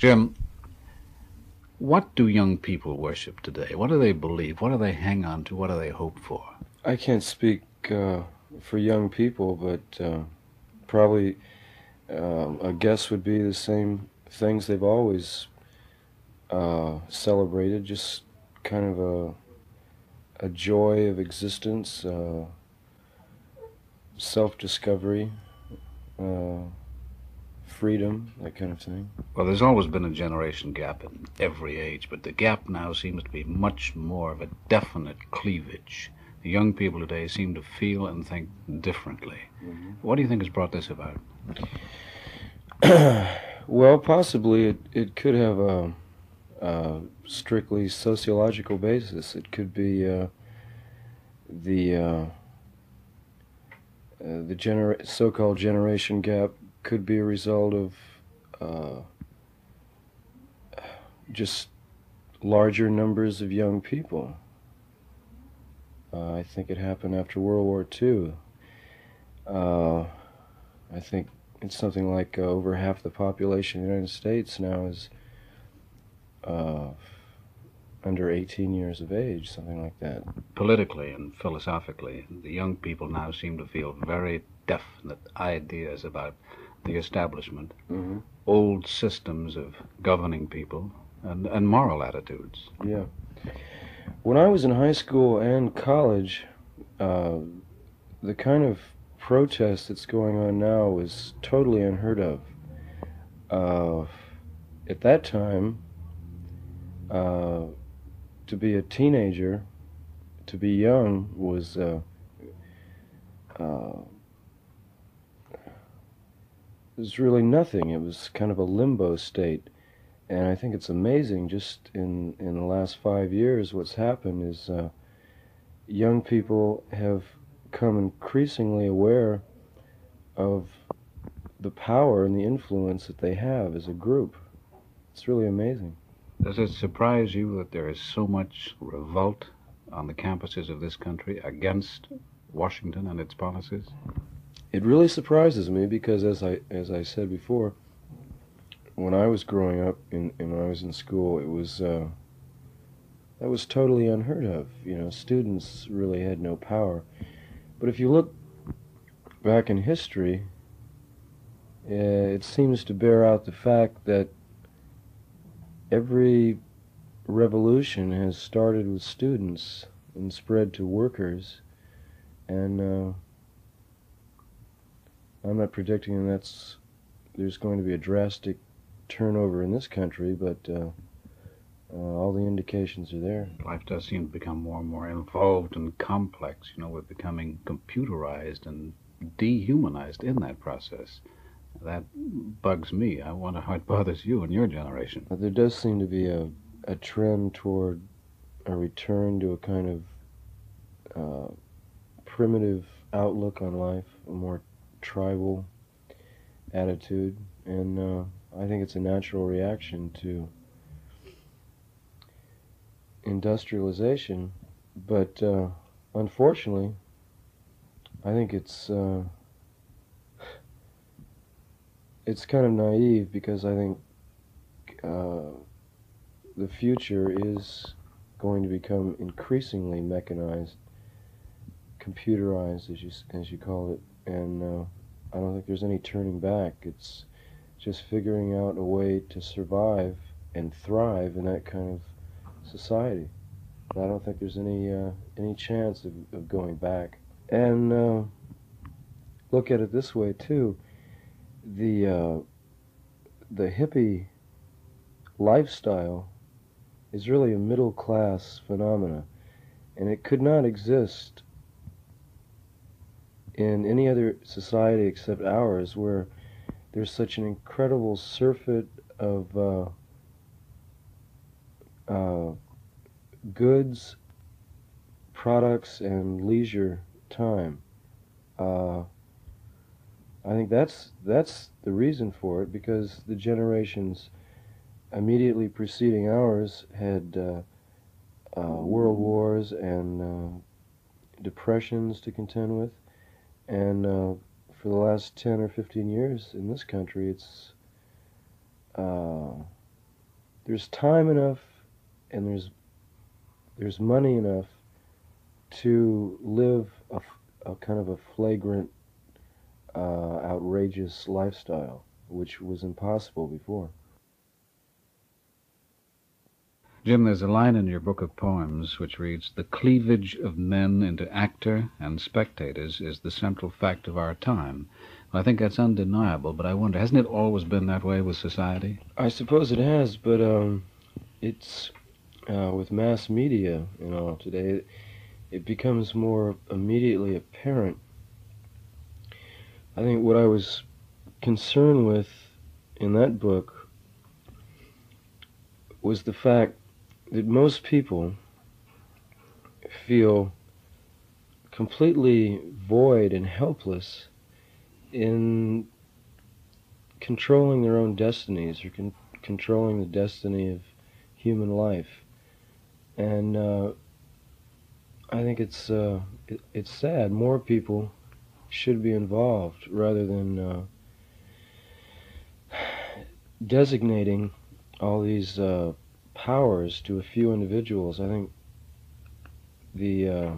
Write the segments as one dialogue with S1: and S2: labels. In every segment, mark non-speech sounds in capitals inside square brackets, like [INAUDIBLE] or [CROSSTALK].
S1: Jim, what do young people worship today? What do they believe? What do they hang on to? What do they hope for?
S2: I can't speak uh, for young people, but uh, probably uh, a guess would be the same things they've always uh, celebrated, just kind of a a joy of existence, uh, self-discovery, uh, freedom, that kind of thing.
S1: Well, there's always been a generation gap in every age, but the gap now seems to be much more of a definite cleavage. The young people today seem to feel and think differently.
S2: Mm-hmm.
S1: What do you think has brought this about? [CLEARS THROAT]
S2: well, possibly it, it could have a, a strictly sociological basis. It could be uh, the uh, uh, the genera- so-called generation gap could be a result of uh, just larger numbers of young people. Uh, I think it happened after World War II. Uh, I think it's something like uh, over half the population of the United States now is uh, under 18 years of age, something like that.
S1: Politically and philosophically, the young people now seem to feel very definite ideas about the establishment,
S2: Mm-hmm.
S1: old systems of governing people, and, and moral attitudes.
S2: Yeah. When I was in high school and college, uh, the kind of protest that's going on now was totally unheard of. Uh, at that time, uh, to be a teenager, to be young, was uh, uh, was really nothing. It was kind of a limbo state. And I think it's amazing just in, in the last five years what's happened is uh, young people have come increasingly aware of the power and the influence that they have as a group. It's really amazing.
S1: Does it surprise you that there is so much revolt on the campuses of this country against Washington and its policies?
S2: It really surprises me because, as I as I said before, when I was growing up and, and when I was in school, it was uh, that was totally unheard of. You know, students really had no power. But if you look back in history, uh, it seems to bear out the fact that every revolution has started with students and spread to workers, and uh, I'm not predicting that's there's going to be a drastic turnover in this country, but uh, uh, all the indications are there.
S1: Life does seem to become more and more involved and complex. You know, we're becoming computerized and dehumanized in that process. That bugs me. I wonder how it bothers you and your generation.
S2: But there does seem to be a, a trend toward a return to a kind of uh, primitive outlook on life, a more tribal attitude, and uh, I think it's a natural reaction to industrialization. But uh, unfortunately, I think it's uh, it's kind of naive because I think uh, the future is going to become increasingly mechanized, computerized, as you as you call it, and uh, I don't think there's any turning back. It's just figuring out a way to survive and thrive in that kind of society. I don't think there's any uh, any chance of, of going back. And uh, look at it this way too: the uh, the hippie lifestyle is really a middle class phenomena, and it could not exist in any other society except ours, where there's such an incredible surfeit of uh, uh, goods, products, and leisure time. Uh, I think that's that's the reason for it because the generations immediately preceding ours had uh, uh, world wars and uh, depressions to contend with, and uh, for the last ten or fifteen years in this country, it's uh, there's time enough and there's there's money enough to live a, a kind of a flagrant, uh, outrageous lifestyle, which was impossible before.
S1: Jim, there's a line in your book of poems which reads The cleavage of men into actor and spectators is the central fact of our time. I think that's undeniable, but I wonder, hasn't it always been that way with society?
S2: I suppose it has, but um, it's uh, with mass media and all today, it, it becomes more immediately apparent. I think what I was concerned with in that book was the fact that most people feel completely void and helpless in controlling their own destinies or con- controlling the destiny of human life. And uh, I think it's uh, it, it's sad. More people should be involved rather than uh, [SIGHS] designating all these uh, powers to a few individuals. I think the uh,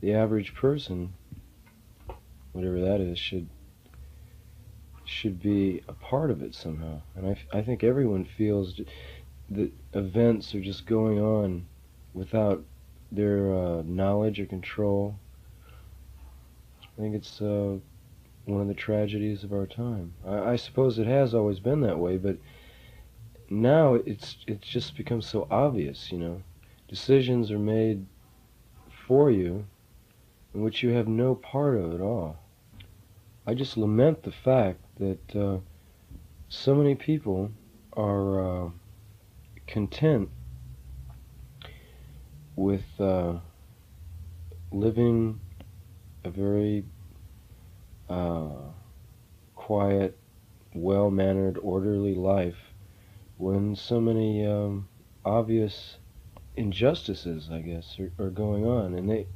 S2: the average person, whatever that is, should should be a part of it somehow. And I, I think everyone feels that events are just going on without their uh, knowledge or control. I think it's uh, one of the tragedies of our time. I, I suppose it has always been that way, but now it's it's just become so obvious. You know, decisions are made for you in which you have no part of at all. I just lament the fact that uh, so many people are uh, content with uh, living a very uh, quiet, well mannered, orderly life when so many um, obvious injustices, I guess, are, are, going on, and they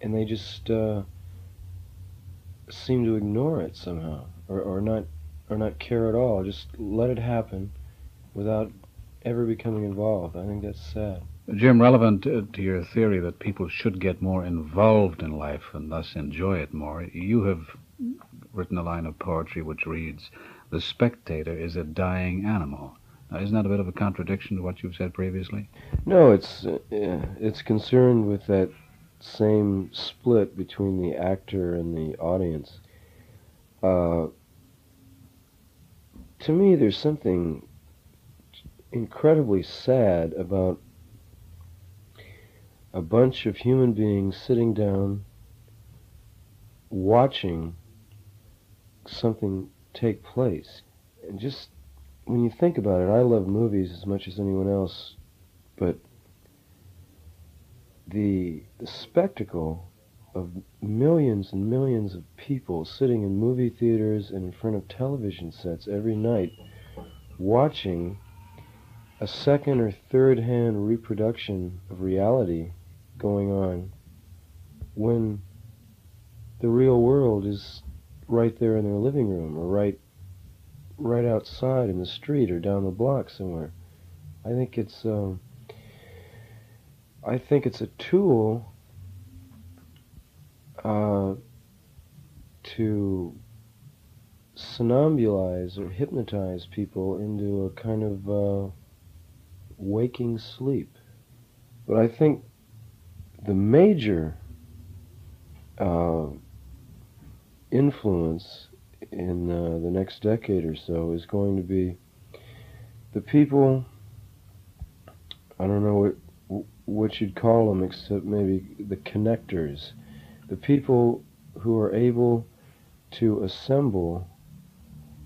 S2: and they just uh, seem to ignore it somehow, or, or not or not care at all. Just let it happen without ever becoming involved. I think that's sad.
S1: Jim, relevant to, to, your theory that people should get more involved in life and thus enjoy it more, you have written a line of poetry which reads, The spectator is a dying animal. Now, isn't that a bit of a contradiction to what you've said previously?
S2: No, it's uh, it's concerned with that same split between the actor and the audience. Uh, to me, there's something incredibly sad about a bunch of human beings sitting down watching something take place. And just when you think about it, I love movies as much as anyone else, but the, the spectacle of millions and millions of people sitting in movie theaters and in front of television sets every night watching a second or third hand reproduction of reality going on when the real world is right there in their living room or right right outside in the street or down the block somewhere. I think it's um, I think it's a tool uh, to somnambulize or hypnotize people into a kind of uh, waking sleep. But I think the major uh, influence in uh, the next decade or so is going to be the people. I don't know what what you'd call them, except maybe the connectors, the people who are able to assemble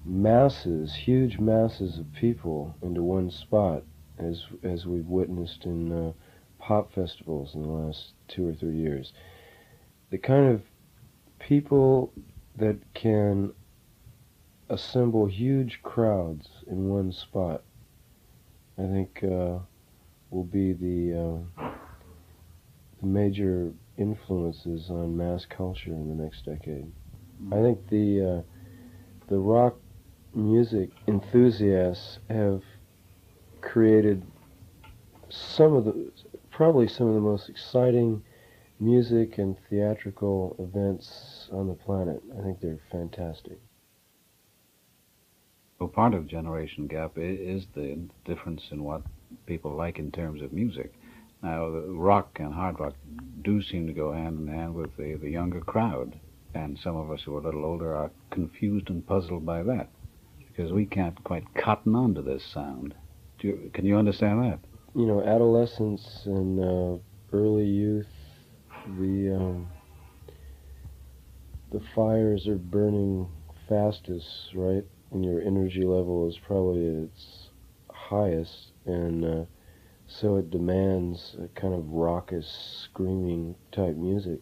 S2: masses, huge masses of people into one spot, as as we've witnessed in uh, pop festivals in the last two or three years. The kind of people that can assemble huge crowds in one spot, I think uh, will be the, uh, the major influences on mass culture in the next decade. I think the uh, the rock music enthusiasts have created some of the, probably some of the most exciting music and theatrical events on the planet. I think they're fantastic.
S1: Part of generation gap is the difference in what people like in terms of music. Now, rock and hard rock do seem to go hand in hand with the, the younger crowd, and some of us who are a little older are confused and puzzled by that because we can't quite cotton on to this sound. You, can you understand that?
S2: You know, adolescence and uh, early youth, the um, the fires are burning fastest, right? And your energy level is probably at its highest, and uh, so it demands a kind of raucous, screaming type music.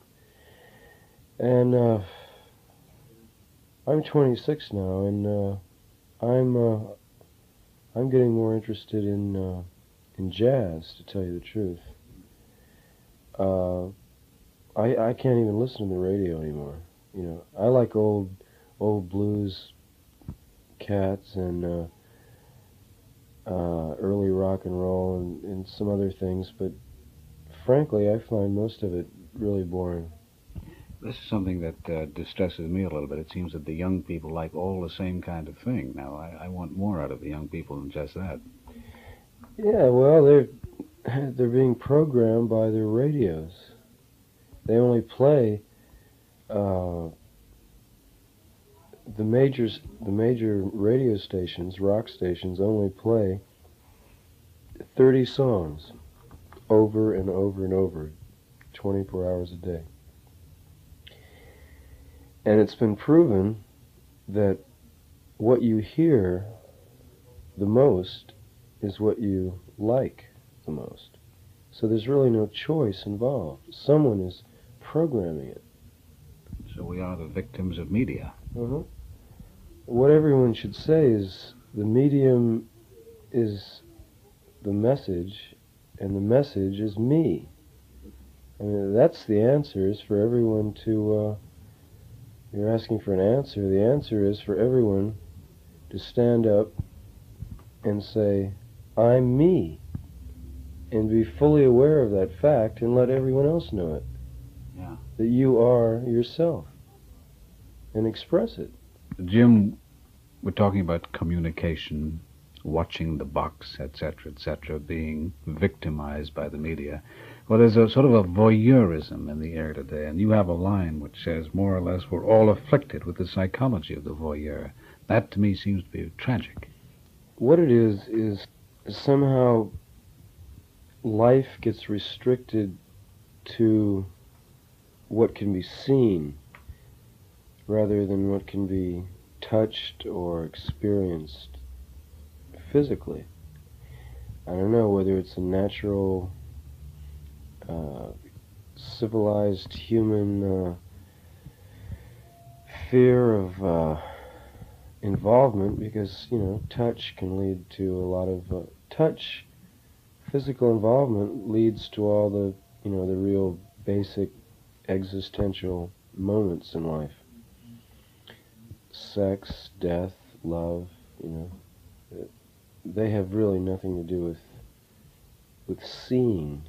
S2: And uh, I'm 26 now, and uh, I'm uh, I'm getting more interested in uh, in jazz, to tell you the truth. Uh, I I can't even listen to the radio anymore. You know, I like old old blues cats and uh, uh, early rock and roll and, and some other things, but frankly, I find most of it really boring.
S1: This is something that uh, distresses me a little bit. It seems that the young people like all the same kind of thing. Now, I, I want more out of the young people than just that.
S2: Yeah, well, they're [CLEARS THROAT] they're being programmed by their radios. They only play uh, the majors, the major radio stations, rock stations, only play 30 songs over and over and over, 24 hours a day. And it's been proven that what you hear the most is what you like the most. So there's really no choice involved. Someone is programming it.
S1: So we are the victims of media.
S2: Uh-huh. What everyone should say is the medium is the message, and the message is me. I mean, that's the answer, is for everyone to, uh, you're asking for an answer. The answer is for everyone to stand up and say, I'm me, and be fully aware of that fact and let everyone else know it.
S1: Yeah.
S2: That you are yourself, and express it.
S1: Jim, we're talking about communication, watching the box, etc., etc., being victimized by the media. Well, there's a sort of a voyeurism in the air today, and you have a line which says, more or less, we're all afflicted with the psychology of the voyeur. That, to me, seems to be tragic.
S2: What it is, is somehow life gets restricted to what can be seen rather than what can be touched or experienced physically. I don't know whether it's a natural, uh, civilized human uh, fear of uh, involvement because, you know, touch can lead to a lot of. Uh, touch, physical involvement leads to all the, you know, the real basic existential moments in life sex, death, love, you know, they have really nothing to do with with seeing,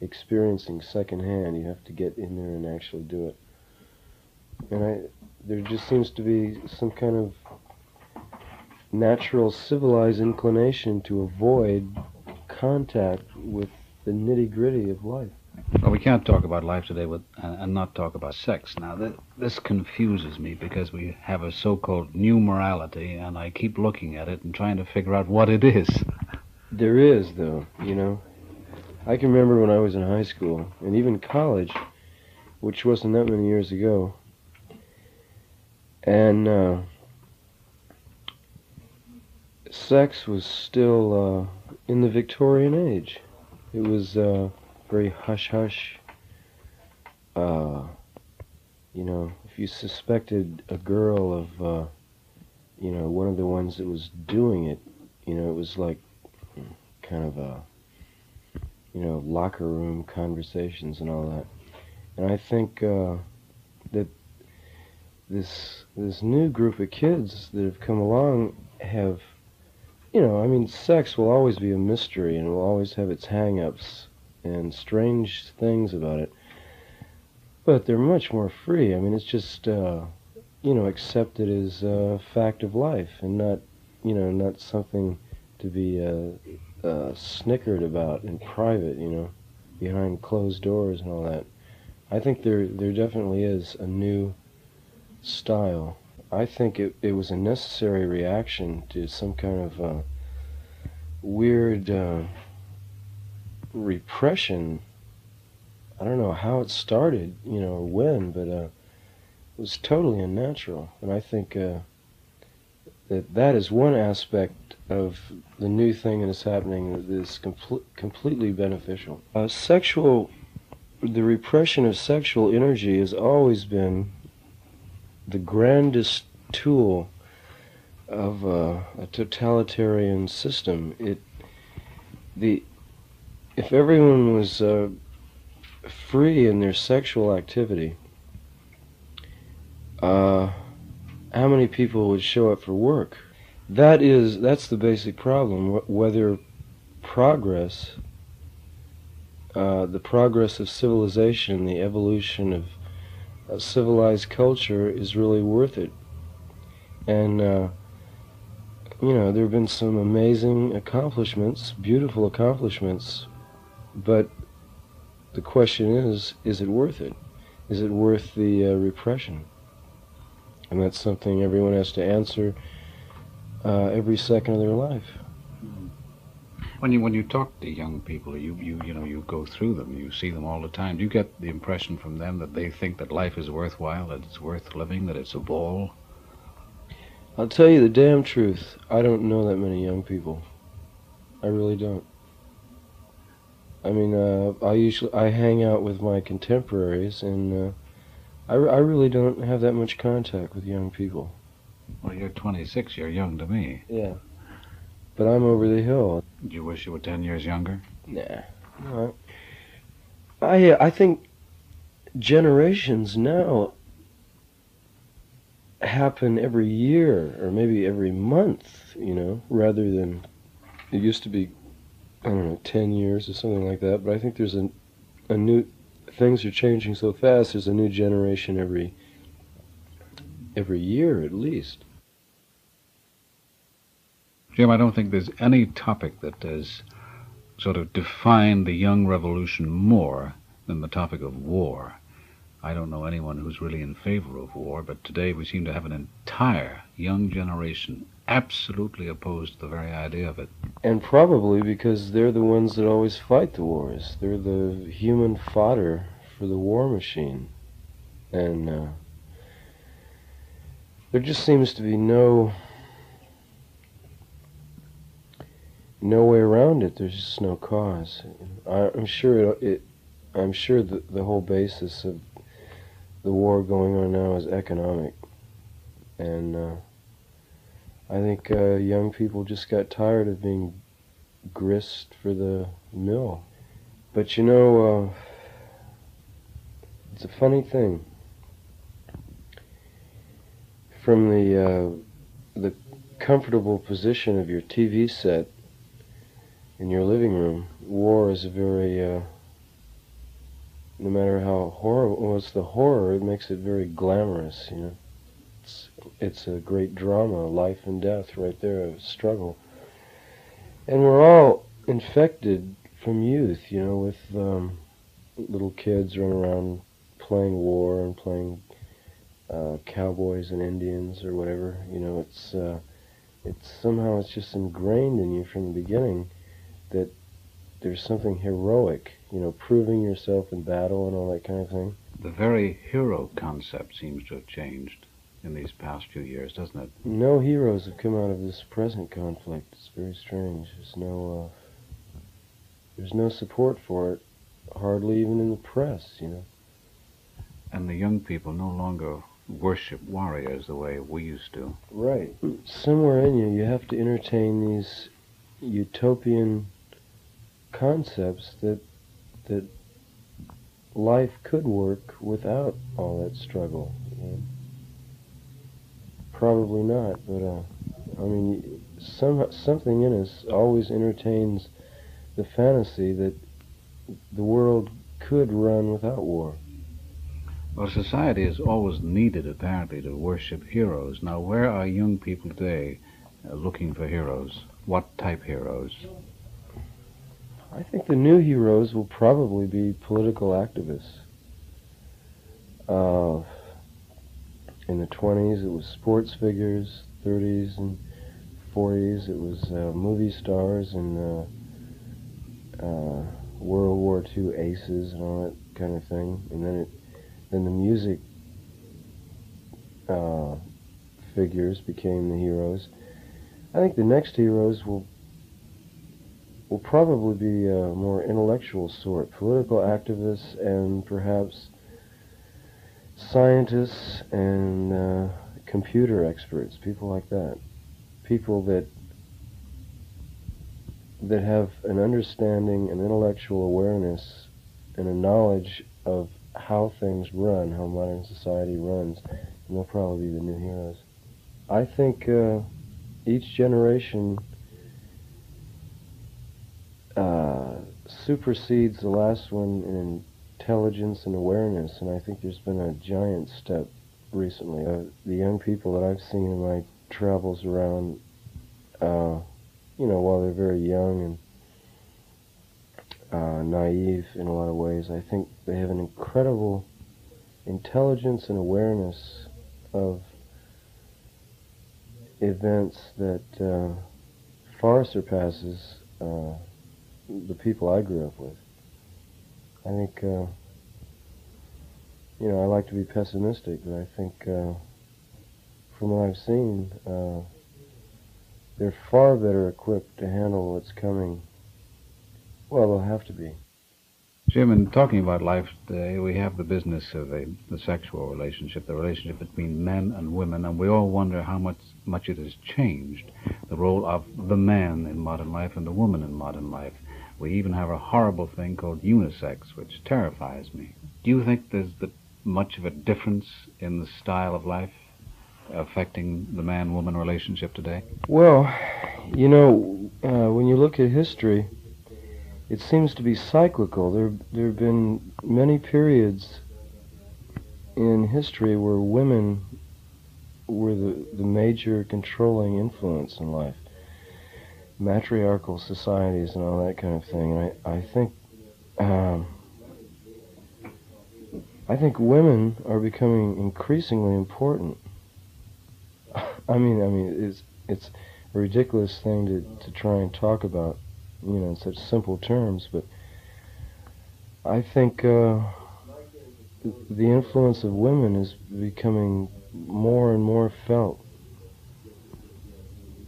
S2: experiencing secondhand. You have to get in there and actually do it. And I, there just seems to be some kind of natural civilized inclination to avoid contact with the nitty gritty of life.
S1: Well, we can't talk about life today with, uh, and not talk about sex. Now, th- this confuses me because we have a so-called new morality, and I keep looking at it and trying to figure out what it is.
S2: There is, though, you know. I can remember when I was in high school, and even college, which wasn't that many years ago, and uh, sex was still uh, in the Victorian age. It was... Very hush hush. Uh, you know, if you suspected a girl of, uh, you know, one of the ones that was doing it, you know, it was like kind of a, you know, locker room conversations and all that. And I think uh, that this this new group of kids that have come along have, you know, I mean, sex will always be a mystery and will always have its hang-ups and strange things about it. But they're much more free. I mean, it's just, uh, you know, accepted as a fact of life and not, you know, not something to be uh, uh, snickered about in private, you know, behind closed doors and all that. I think there there definitely is a new style. I think it, it was a necessary reaction to some kind of uh, weird uh, repression. I don't know how it started, you know, or when, but uh, it was totally unnatural. And I think uh, that that is one aspect of the new thing that is happening that is com- completely beneficial. Uh, sexual, the repression of sexual energy has always been the grandest tool of uh, a totalitarian system. It the if everyone was uh, free in their sexual activity, uh, how many people would show up for work? That is that's the basic problem. Whether progress, uh, the progress of civilization, the evolution of a civilized culture is really worth it. And, uh, you know, there have been some amazing accomplishments, beautiful accomplishments, but the question is, is it worth it? Is it worth the uh, repression? And that's something everyone has to answer uh, every second of their life.
S1: When you when you talk to young people, you, you you know you go through them, you see them all the time. Do you get the impression from them that they think that life is worthwhile, that it's worth living, that it's a ball?
S2: I'll tell you the damn truth. I don't know that many young people. I really don't. I mean, uh, I usually I hang out with my contemporaries, and uh, I, I really don't have that much contact with young people.
S1: Well, you're 26. You're young to me.
S2: Yeah. But I'm over the hill.
S1: Do you wish you were 10 years younger?
S2: Nah. No. I I think generations now happen every year or maybe every month, you know, rather than it used to be I don't know, 10 years or something like that, but I think there's a a new things are changing so fast there's a new generation every every year at least.
S1: Jim, I don't think there's any topic that has sort of defined the young revolution more than the topic of war. I don't know anyone who's really in favor of war, but today we seem to have an entire young generation absolutely opposed to the very idea of it.
S2: And probably because they're the ones that always fight the wars. They're the human fodder for the war machine. And uh, there just seems to be no no way around it. There's just no cause. I, I'm sure it, it. I'm sure that the whole basis of the war going on now is economic, and uh, I think uh, young people just got tired of being grist for the mill. But you know, uh, it's a funny thing. From the uh, the comfortable position of your TV set in your living room, war is a very uh, no matter how horrible well, it's the horror, it makes it very glamorous, you know. It's a great drama, life and death right there, a struggle. And we're all infected from youth, you know, with um, little kids running around playing war and playing uh, cowboys and Indians or whatever. You know, it's uh, it's somehow it's just ingrained in you from the beginning that there's something heroic, you know, proving yourself in battle and all that kind of thing.
S1: The very hero concept seems to have changed in these past few years, doesn't it?
S2: No heroes have come out of this present conflict. It's very strange. There's no uh, there's no support for it, hardly even in the press, you know.
S1: And the young people no longer worship warriors the way we used to.
S2: Right. Somewhere in you, you have to entertain these utopian concepts that that life could work without all that struggle. You know? Probably not. But uh, I mean, some something in us always entertains the fantasy that the world could run without war.
S1: Well, society has always needed, apparently, to worship heroes. Now, where are young people today uh, looking for heroes? What type heroes?
S2: I think the new heroes will probably be political activists. Uh, in the 20s, it was sports figures. 30s and 40s, it was uh, movie stars and uh, uh, World War II aces and all that kind of thing. And then it then the music uh, figures became the heroes. I think the next heroes will will probably be a more intellectual sort, political activists and perhaps scientists and uh, computer experts, people like that, people that that have an understanding, an intellectual awareness, and a knowledge of how things run, how modern society runs, and they'll probably be the new heroes. I think uh, each generation uh, supersedes the last one in intelligence and awareness, and I think there's been a giant step recently. Uh, the young people that I've seen in my travels around, uh, you know, while they're very young and uh, naive in a lot of ways. I think they have an incredible intelligence and awareness of events that uh, far surpasses uh, the people I grew up with. I think, uh, you know, I like to be pessimistic, but I think uh, from what I've seen, uh, they're far better equipped to handle what's coming well, they'll have to be.
S1: Jim, in talking about life today, we have the business of a, the sexual relationship, the relationship between men and women, and we all wonder how much, much it has changed, the role of the man in modern life and the woman in modern life. We even have a horrible thing called unisex, which terrifies me. Do you think there's the, much of a difference in the style of life affecting the man-woman relationship today?
S2: Well, you know, uh, when you look at history, it seems to be cyclical. There, there have been many periods in history where women were the, the major controlling influence in life. Matriarchal societies and all that kind of thing. I, I think, um, I think women are becoming increasingly important. [LAUGHS] I mean, I mean, it's it's a ridiculous thing to, to try and talk about you know, in such simple terms, but I think uh, the influence of women is becoming more and more felt.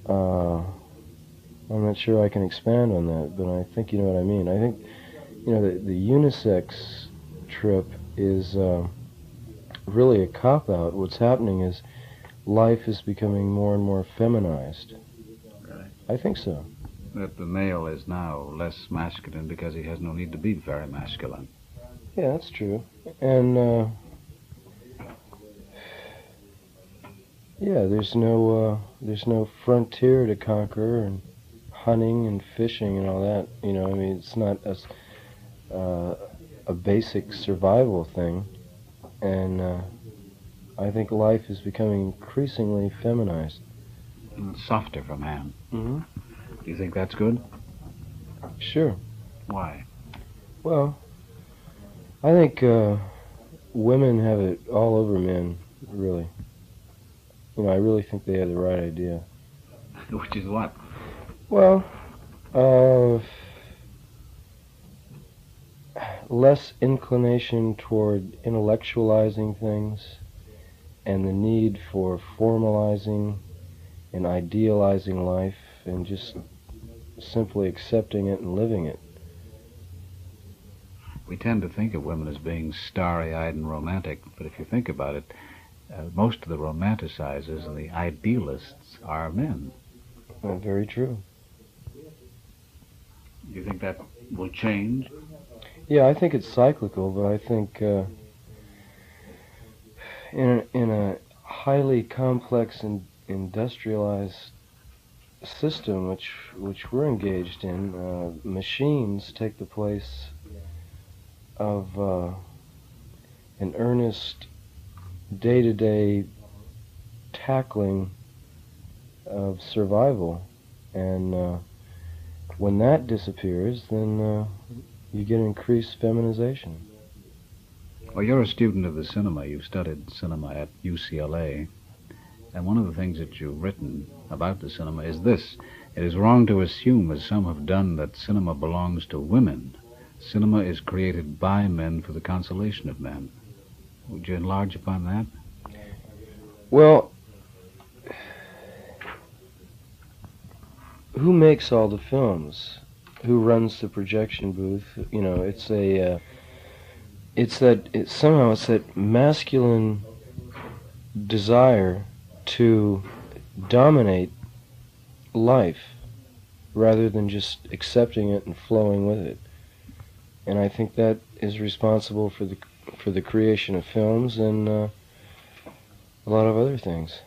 S2: Uh, I'm not sure I can expand on that, but I think you know what I mean. I think, you know, the, the unisex trip is uh, really a cop out. What's happening is life is becoming more and more feminized.
S1: Really?
S2: I think so
S1: that the male is now less masculine because he has no need to be very masculine.
S2: Yeah, that's true. And uh, yeah, there's no uh, there's no frontier to conquer and hunting and fishing and all that. You know, I mean, it's not a uh, a basic survival thing, and uh, I think life is becoming increasingly feminized.
S1: And softer for man.
S2: Mm-hmm.
S1: Do you think that's good?
S2: Sure.
S1: Why?
S2: Well, I think uh, women have it all over men, really. You know, I really think they have the right idea. [LAUGHS]
S1: Which is what?
S2: Well, uh, less inclination toward intellectualizing things and the need for formalizing and idealizing life and just simply accepting it and living it.
S1: We tend to think of women as being starry-eyed and romantic, but if you think about it, uh, most of the romanticizers and the idealists are men.
S2: Well, very true.
S1: Do you think that will change?
S2: Yeah, I think it's cyclical, but I think uh, in a, in a highly complex and industrialized system which which we're engaged in, uh, machines take the place of uh, an earnest day-to-day tackling of survival, and uh, when that disappears, then uh, you get increased feminization.
S1: Well, you're a student of the cinema. You've studied cinema at UCLA. And one of the things that you've written about the cinema is this. It is wrong to assume, as some have done, that cinema belongs to women. Cinema is created by men for the consolation of men. Would you enlarge upon that?
S2: Well, who makes all the films? Who runs the projection booth? You know, it's a, uh, it's that it, somehow it's that masculine desire to dominate life rather than just accepting it and flowing with it. And I think that is responsible for the for the creation of films and uh, a lot of other things.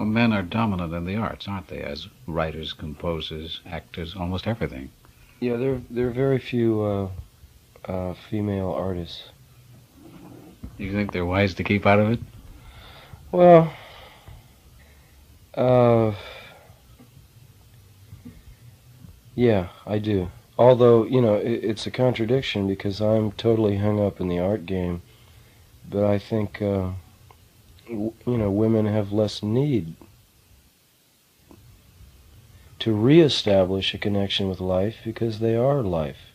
S1: Well, men are dominant in the arts, aren't they? As writers, composers, actors, almost everything.
S2: Yeah, there there are very few uh, uh, female artists.
S1: You think they're wise to keep out of it?
S2: Well, uh, yeah, I do. Although, you know, it, it's a contradiction because I'm totally hung up in the art game. But I think, uh, you know, women have less need to reestablish a connection with life because they are life.